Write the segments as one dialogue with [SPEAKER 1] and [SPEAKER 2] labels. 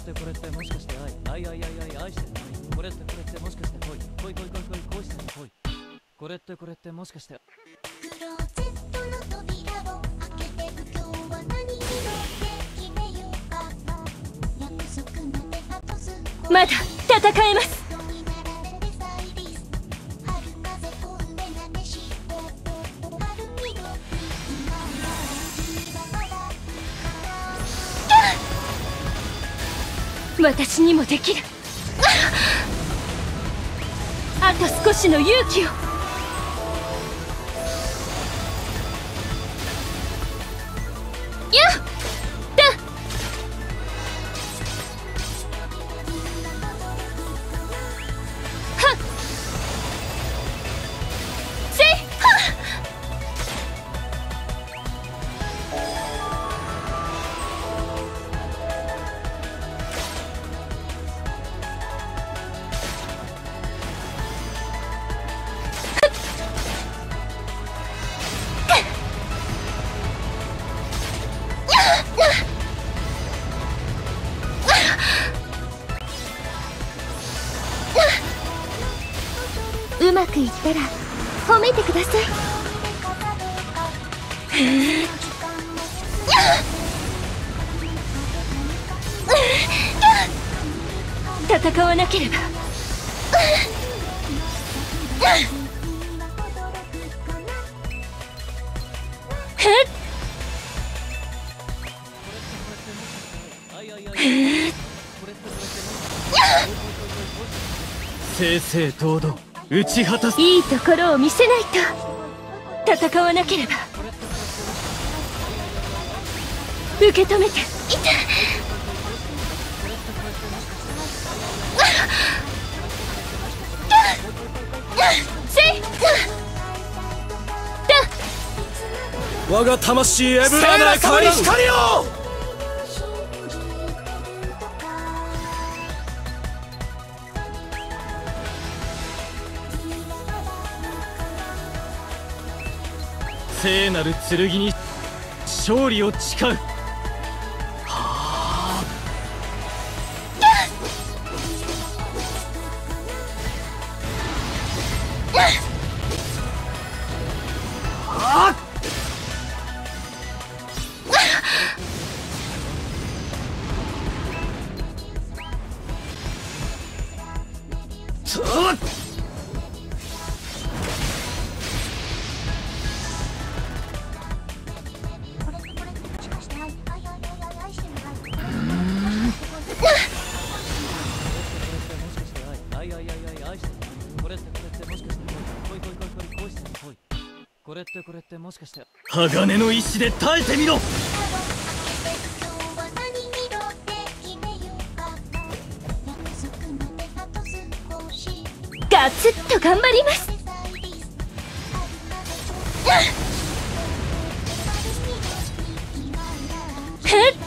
[SPEAKER 1] ってこれってもしかして愛愛愛愛愛愛してないこれってこれってもしかして恋恋恋恋恋恋してない恋これってこれってもしかして
[SPEAKER 2] クローゼットの扉を開けてく今日は何色で決めようかな約束まであと少し
[SPEAKER 3] まだ戦えます私にもできる。あと少しの勇気を。うまくいったら褒めてください。戦わなければ。
[SPEAKER 4] 正々堂々打ち果たす。
[SPEAKER 3] いいところを見せないと戦わなければ。受け止めて。い。た
[SPEAKER 4] 我が魂エブラーナ光を聖なる剣に勝利を誓う。
[SPEAKER 2] これってこれってもしかして。
[SPEAKER 4] 鋼の意志で耐えてみろ。
[SPEAKER 3] ガツッと頑張ります。
[SPEAKER 2] サ イ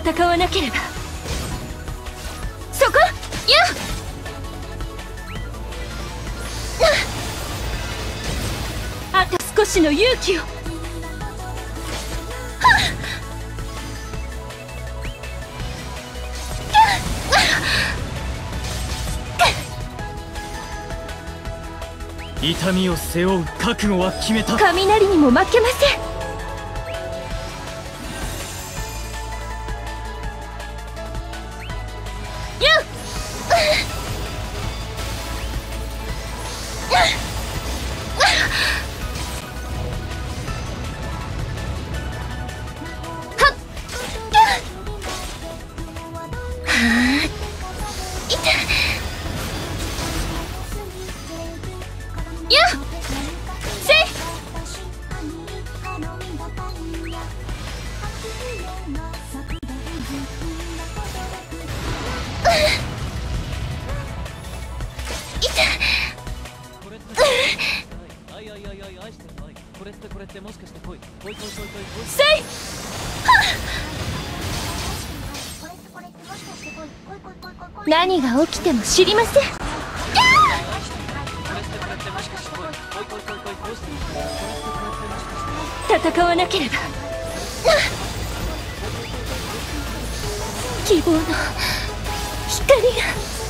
[SPEAKER 3] 戦わなければ。そこやあと少しの勇気を。
[SPEAKER 4] 痛みを背負う覚悟は決めた。
[SPEAKER 3] 雷にも負けませんやせ い
[SPEAKER 1] これってこれって。もしかして恋恋恋恋恋恋
[SPEAKER 3] せい。
[SPEAKER 2] これっ
[SPEAKER 3] 何が起きても知りません。戦わなければ。希望の光が。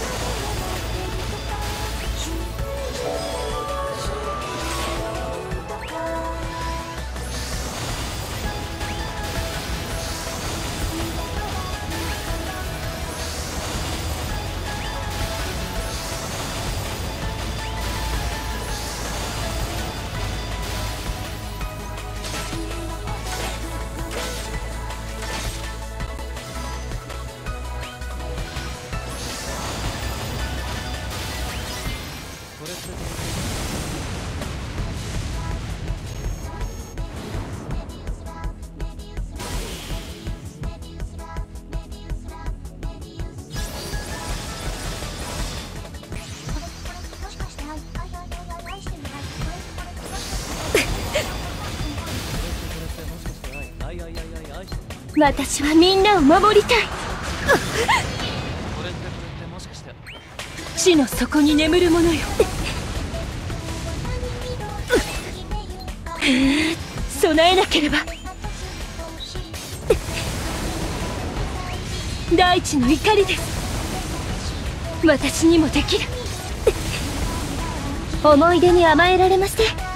[SPEAKER 3] 私はみんなを守りたい。
[SPEAKER 1] これってこれってもしかして
[SPEAKER 3] 地の底に眠る者よ。備えなければ。大地の怒りです。私にもできる。思い出に甘えられません。